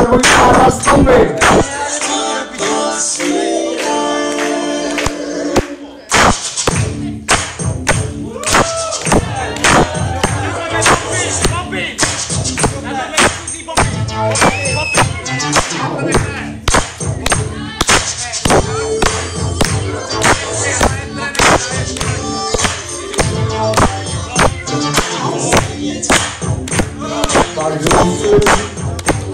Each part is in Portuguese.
Quero ir para comer. Tá junto.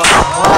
Oh,